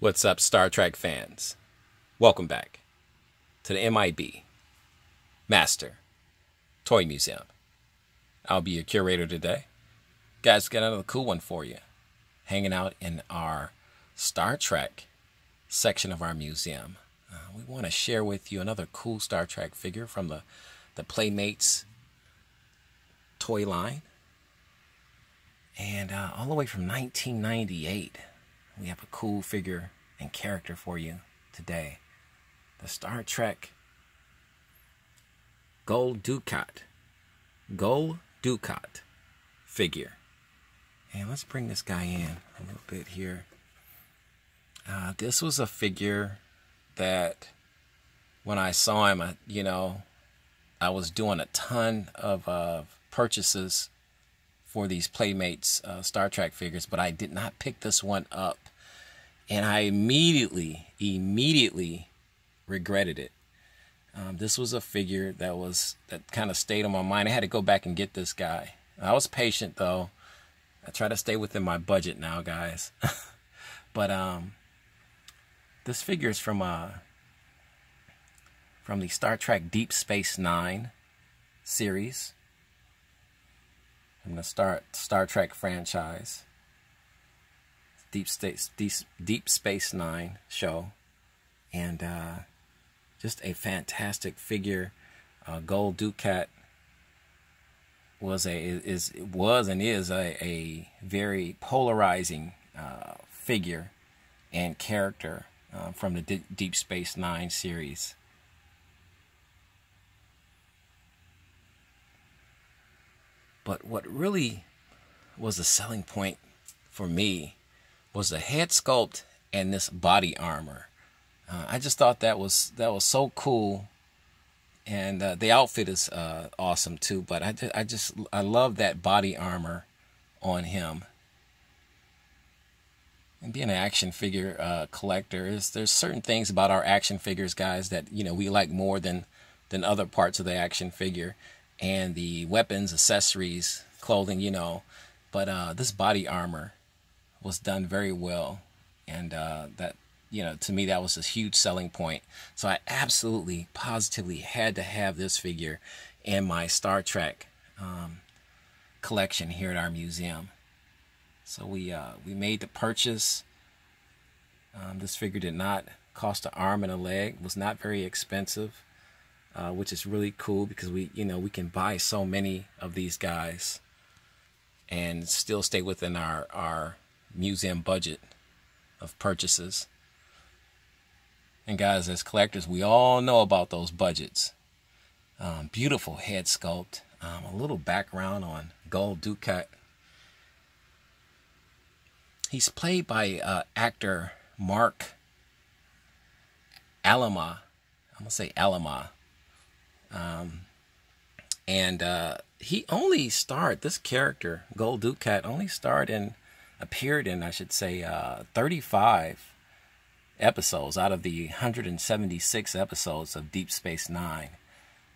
What's up, Star Trek fans? Welcome back to the MIB Master Toy Museum. I'll be your curator today. Guys, got another cool one for you. Hanging out in our Star Trek section of our museum. Uh, we want to share with you another cool Star Trek figure from the, the Playmates toy line. And uh, all the way from 1998 we have a cool figure and character for you today. The Star Trek Gold Dukat. Gul Dukat figure. And let's bring this guy in a little bit here. Uh, this was a figure that when I saw him, I, you know, I was doing a ton of uh, purchases for these Playmates uh, Star Trek figures, but I did not pick this one up and I immediately, immediately regretted it. Um, this was a figure that was that kind of stayed on my mind. I had to go back and get this guy. I was patient though. I try to stay within my budget now, guys. but um, this figure is from uh, from the Star Trek Deep Space Nine series. From the Star Star Trek franchise. Deep Space Deep, Deep Space Nine show, and uh, just a fantastic figure. Uh, Gul Dukat was a is was and is a, a very polarizing uh, figure and character uh, from the D Deep Space Nine series. But what really was a selling point for me was the head sculpt and this body armor. Uh, I just thought that was that was so cool, and uh, the outfit is uh, awesome too. But I I just I love that body armor on him. And being an action figure uh, collector, is there's certain things about our action figures, guys, that you know we like more than than other parts of the action figure, and the weapons, accessories, clothing, you know. But uh, this body armor was done very well, and uh, that you know to me that was a huge selling point. So I absolutely, positively had to have this figure in my Star Trek um, collection here at our museum. So we uh, we made the purchase. Um, this figure did not cost an arm and a leg. Was not very expensive, uh, which is really cool because we you know we can buy so many of these guys and still stay within our our museum budget of purchases. And guys, as collectors, we all know about those budgets. Um, beautiful head sculpt. Um, a little background on Gold Dukat. He's played by uh, actor Marc Alama. I'm gonna say Alama. Um, and uh, he only starred this character, Gold Dukat, only starred in appeared in, I should say, uh, 35 episodes out of the 176 episodes of Deep Space Nine.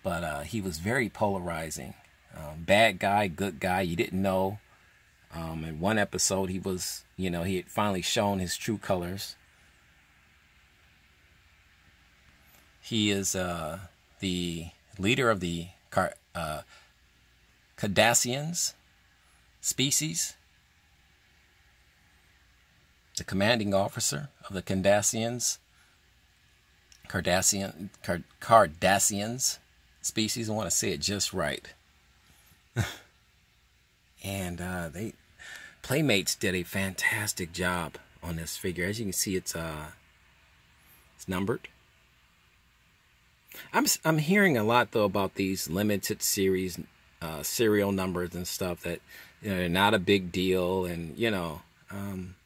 But uh, he was very polarizing. Um, bad guy, good guy. You didn't know. Um, in one episode, he was, you know, he had finally shown his true colors. He is uh, the leader of the Car- uh, Cardassians species the commanding officer of the Cardassians, Cardassian, Card, Cardassians species. I want to say it just right. and uh, they Playmates did a fantastic job on this figure. As you can see, it's uh, it's numbered. I'm I'm hearing a lot though about these limited series uh, serial numbers and stuff that you know they're not a big deal, and you know. Um,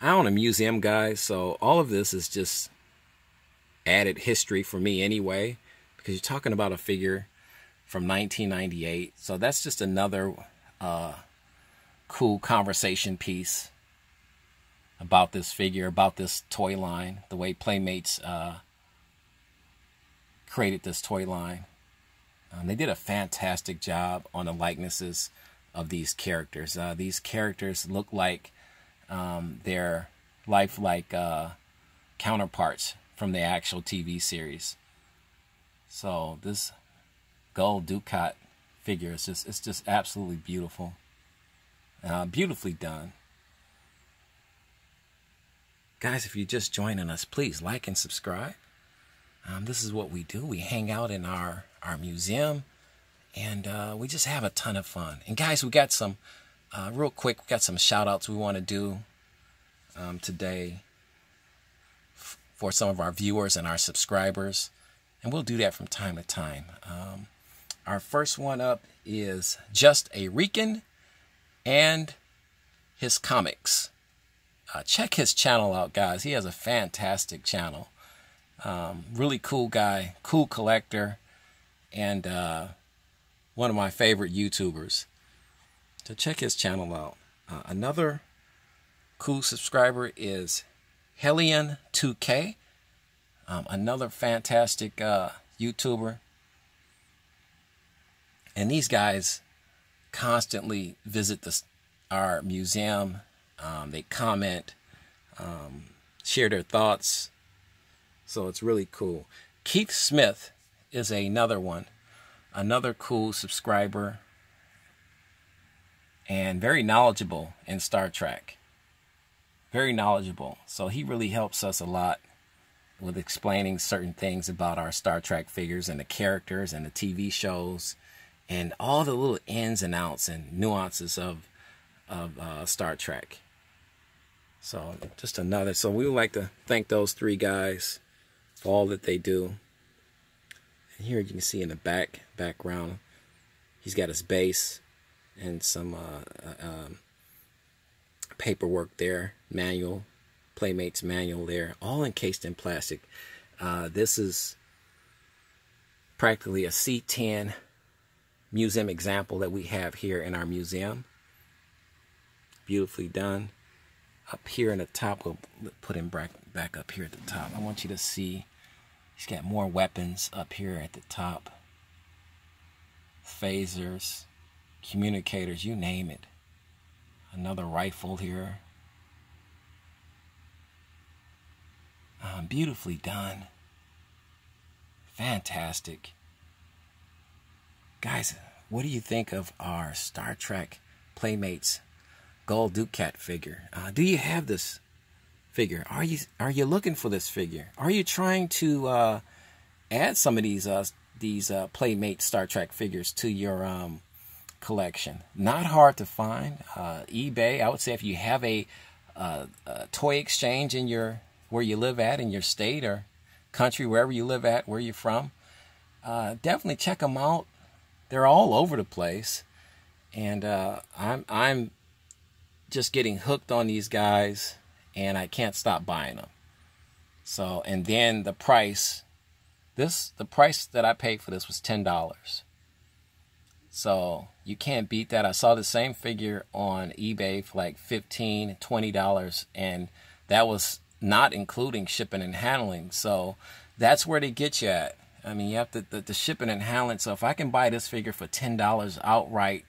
I own a museum, guys, so all of this is just added history for me anyway, because you're talking about a figure from 1998. So that's just another uh, cool conversation piece about this figure, about this toy line, the way Playmates uh, created this toy line. Um, they did a fantastic job on the likenesses of these characters. Uh, these characters look like um, they're lifelike uh, counterparts from the actual TV series. So this gold Dukat figure is just it's just absolutely beautiful, uh, beautifully done. Guys, if you're just joining us, please like and subscribe. Um, this is what we do. We hang out in our, our museum and uh, we just have a ton of fun. And guys, we got some, uh, real quick, we got some shout outs we want to do um, today for some of our viewers and our subscribers. And we'll do that from time to time. Um, our first one up is Just a Rican and his comics. Uh, check his channel out, guys. He has a fantastic channel. Um, really cool guy, cool collector, and uh, one of my favorite YouTubers. So check his channel out. Uh, another cool subscriber is Helion2K, um, another fantastic uh, YouTuber. And these guys constantly visit the, our museum um, they comment, um, share their thoughts. So it's really cool. Keith Smith is another one, another cool subscriber, and very knowledgeable in Star Trek. Very knowledgeable. So he really helps us a lot with explaining certain things about our Star Trek figures and the characters and the TV shows and all the little ins and outs and nuances of of uh, Star Trek. So just another. So we would like to thank those three guys for all that they do. And here you can see in the back background, he's got his base and some uh, uh, um, paperwork there, manual, Playmates manual there, all encased in plastic. Uh, this is practically a C10 museum example that we have here in our museum. Beautifully done up here in the top. We'll put him back, back up here at the top. I want you to see he's got more weapons up here at the top. Phasers, communicators, you name it. Another rifle here. Um, beautifully done. Fantastic. Guys, what do you think of our Star Trek Playmates Gold Dukat figure. Uh, do you have this figure? Are you are you looking for this figure? Are you trying to uh, add some of these uh, these uh, Playmate Star Trek figures to your um, collection? Not hard to find. Uh, eBay. I would say if you have a, uh, a toy exchange in your where you live at in your state or country, wherever you live at, where you're from, uh, definitely check them out. They're all over the place, and I'm I'm just getting hooked on these guys and I can't stop buying them. So, and then the price, this, the price that I paid for this was $10. So you can't beat that. I saw the same figure on eBay for like $15, $20 and that was not including shipping and handling. So that's where they get you at. I mean, you have to, the, the shipping and handling. So if I can buy this figure for $10 outright,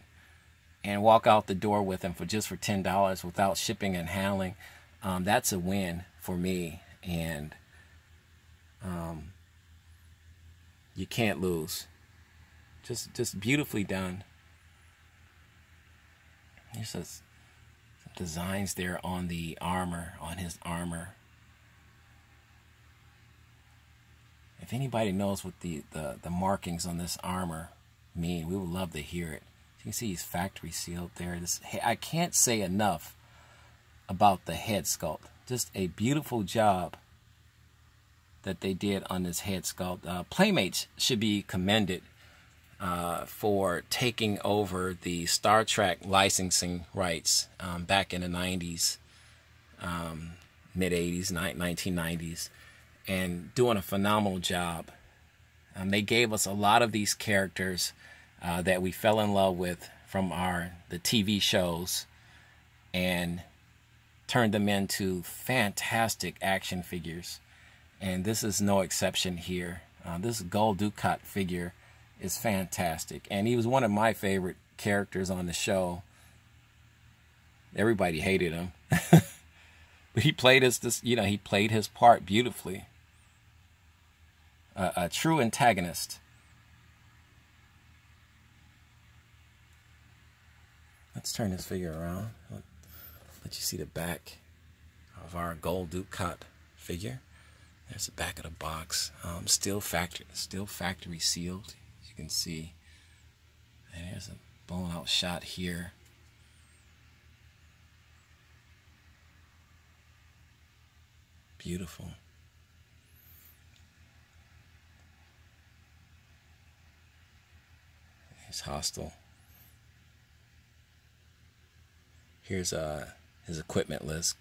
and walk out the door with them for just for ten dollars without shipping and handling, um, that's a win for me. And um, you can't lose. Just just beautifully done. There's some designs there on the armor, on his armor. If anybody knows what the, the, the markings on this armor mean, we would love to hear it. You can see he's factory sealed there. This, I can't say enough about the head sculpt. Just a beautiful job that they did on this head sculpt. Uh, Playmates should be commended uh, for taking over the Star Trek licensing rights um, back in the 90s, um, mid 80s, 1990s, and doing a phenomenal job. Um, they gave us a lot of these characters uh, that we fell in love with from our the TV shows and turned them into fantastic action figures. And this is no exception here. Uh, this Gul Dukat figure is fantastic. And he was one of my favorite characters on the show. Everybody hated him. but he played his this you know he played his part beautifully. A, a true antagonist. Let's turn this figure around. Let, you see the back of our gold Dukat figure. There's the back of the box. Um, still factory, still factory sealed. Can see. And there's a blown out shot here. Beautiful. He's hostile. Here's uh, his equipment list.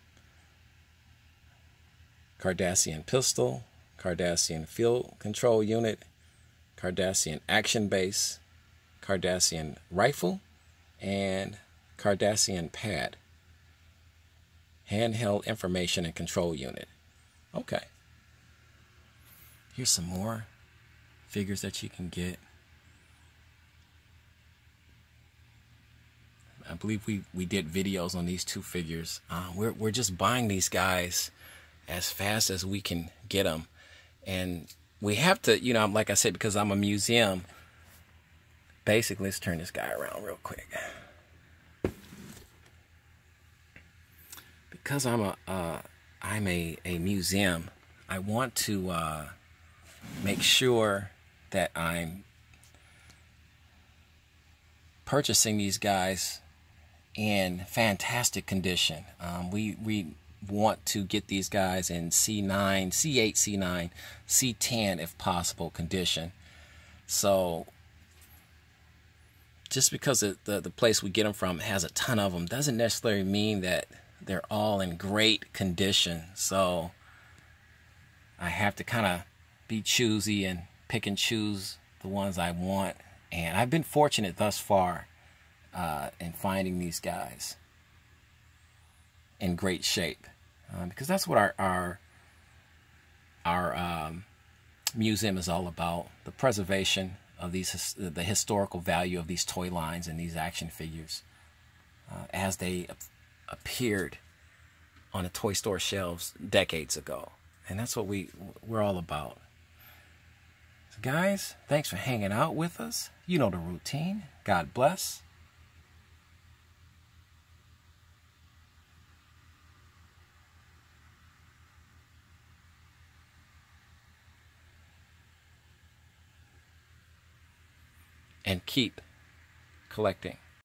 Cardassian pistol, Cardassian field control unit, Cardassian action base, Cardassian rifle, and Cardassian pad. Handheld information and control unit. Okay. Here's some more figures that you can get. I believe we, we did videos on these two figures. Uh, we're, we're just buying these guys as fast as we can get them. And we have to, you know, like I said, because I'm a museum, basically, let's turn this guy around real quick. Because I'm a, uh, I'm a, a museum, I want to uh, make sure that I'm purchasing these guys in fantastic condition. Um, we we want to get these guys in C9, C8, C9, C10 if possible condition. So just because the, the, the place we get them from has a ton of them doesn't necessarily mean that they're all in great condition. So I have to kind of be choosy and pick and choose the ones I want. And I've been fortunate thus far uh, in finding these guys in great shape um, because that's what our our our um, museum is all about the preservation of these the historical value of these toy lines and these action figures uh, as they appeared on the toy store shelves decades ago. And that's what we we're all about. So guys thanks for hanging out with us. You know the routine. God bless and keep collecting.